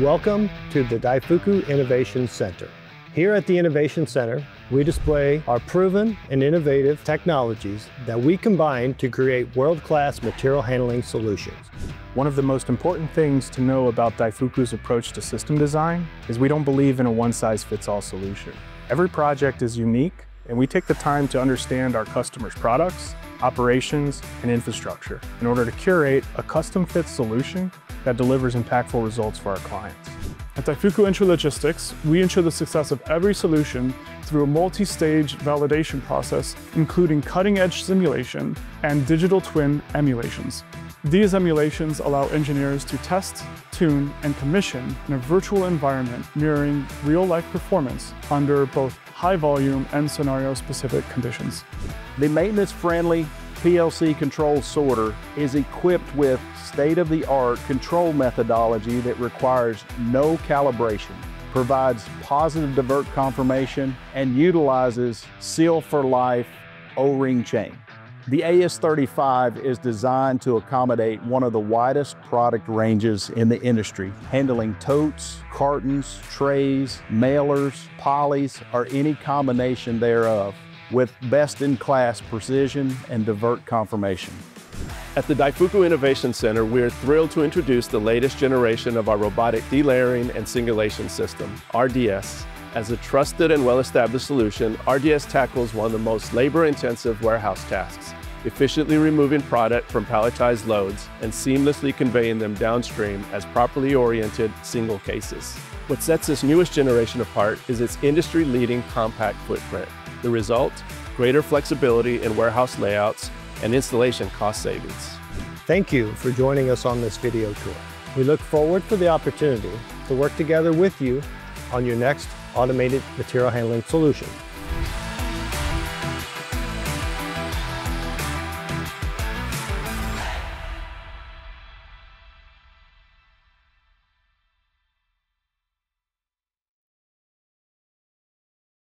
Welcome to the Daifuku Innovation Center. Here at the Innovation Center, we display our proven and innovative technologies that we combine to create world-class material handling solutions. One of the most important things to know about Daifuku's approach to system design is we don't believe in a one-size-fits-all solution. Every project is unique, and we take the time to understand our customers' products, operations, and infrastructure in order to curate a custom-fit solution that delivers impactful results for our clients. At Daifuku Intralogistics, we ensure the success of every solution through a multi-stage validation process, including cutting-edge simulation and digital twin emulations. These emulations allow engineers to test, tune, and commission in a virtual environment mirroring real-life performance under both high volume and scenario-specific conditions. The maintenance-friendly PLC control sorter is equipped with state-of-the-art control methodology that requires no calibration, provides positive divert confirmation, and utilizes Seal for Life O-ring chain. The AS35 is designed to accommodate one of the widest product ranges in the industry, handling totes, cartons, trays, mailers, polys, or any combination thereof with best-in-class precision and divert conformation. At the Daifuku Innovation Center, we're thrilled to introduce the latest generation of our robotic delayering and singulation system, RDS. As a trusted and well-established solution, RDS tackles one of the most labor-intensive warehouse tasks, efficiently removing product from palletized loads and seamlessly conveying them downstream as properly oriented single cases. What sets this newest generation apart is its industry-leading compact footprint. The result? Greater flexibility in warehouse layouts and installation cost savings. Thank you for joining us on this video tour. We look forward for the opportunity to work together with you on your next automated material handling solution.